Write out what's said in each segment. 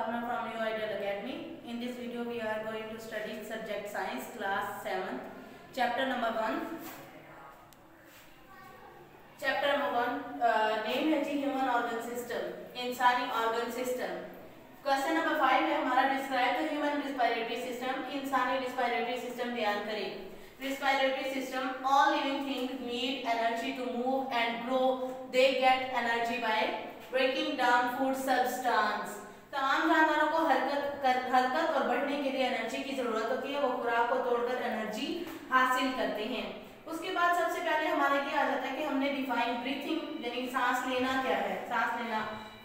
Aparna from New Ideal Academy. In this video, we are going to study subject science, class 7th, chapter number 1. Chapter number one name है जी human organ system इंसानी organ system question number five है हमारा describe the human respiratory system इंसानी respiratory system ध्यान करें respiratory system all living thing need energy to move and grow they get energy by breaking down food substance तमाम जानवरों को हरकत कर, हरकत और बढ़ने के लिए एनर्जी की ज़रूरत होती है वो खुराक को तोड़कर एनर्जी हासिल करते हैं। उसके बाद सबसे पहले हमारे क्या आ जाता है कि हमने डिफाइन ब्रीथिंग यानी सांस लेना क्या है? सांस लेना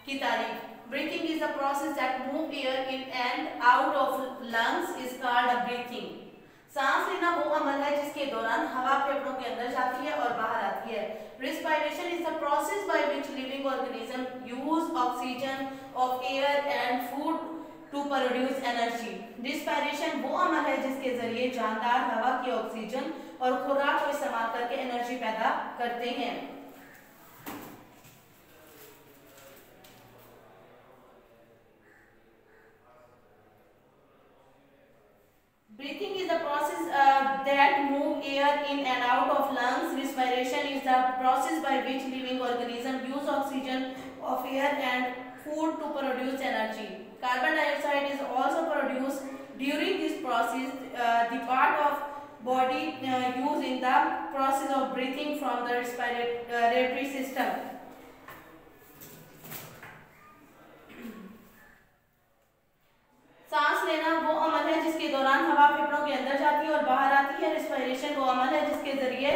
की तारीफ़ breathing is the process that move air in and out of lungs is called breathing सांस लेना वो अमल है जिसके दौरान हवा फेफड़ों के अंदर जाती है और बाहर आती है respiration is the process by which living organism use oxygen of air and food to produce energy respiration वो अमल है जिसके ज़रिए जानदार हवा की ऑक्सीजन और खुराक को इस्तेमाल करके एनर्जी पैदा करते हैं Breathing is the process uh, that move air in and out of lungs. Respiration is the process by which living organism use oxygen of air and food to produce energy. Carbon dioxide is also produced during this process. Uh, the part of body uh, used in the process of breathing from the respiratory system. जाती है और बाहर आती है। Respiration वो अमल है जिसके ज़रिए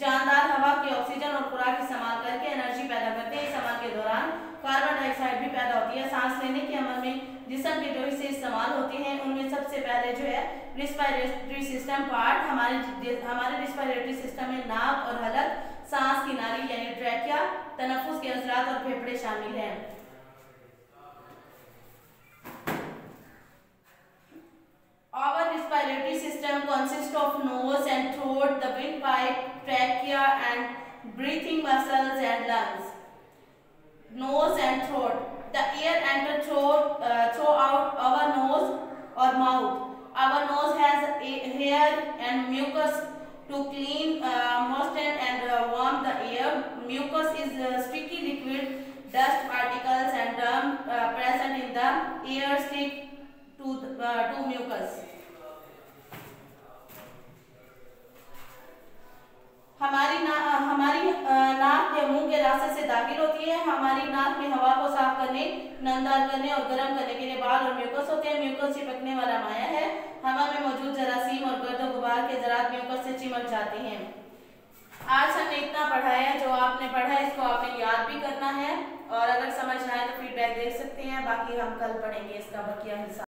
जानदार हवा की ऑक्सीजन और खुराक इस्तेमाल करके एनर्जी पैदा करते हैं। इस अमल के दौरान कार्बन डाइऑक्साइड भी पैदा होती है। सांस लेने के अमल में जिसम के जो हिस्से इस्तेमाल होते हैं, उनमें सबसे पहले जो है रिस्पायरेटरी सिस्टम पार्ट हमारे हमारे रिस्पायरेटरी सिस्टम में नाक और हलक, सांस की नाली यानी ट्रैकिया, तनफुस के असरात और फेफड़े शामिल हैं। The windpipe, trachea and breathing muscles and lungs. Nose and throat. The air enters through, uh, throughout our nose or mouth. Our nose has hair and mucus to clean, uh, moisten and uh, warm the air. Mucus is uh, sticky liquid, dust particles and germ uh, present in the air stick to, uh, to mucus. दाखिल होती है। हमारी नाक में हवा को साफ़ करने नंदार करने और गर्म करने के लिए बाल और म्यूकस होते हैं। म्यूकस चिपकने वाला माया है। हवा में मौजूद जरासीम और गर्द गुबार के जरात म्यूकस से चिमक जाते हैं। आज हमने इतना पढ़ा है जो आपने पढ़ा है इसको आपने याद भी करना है। और अगर समझ आए तो फीडबैक दे सकते हैं। बाकी हम कल पढ़ेंगे इसका बकिया हिस्सा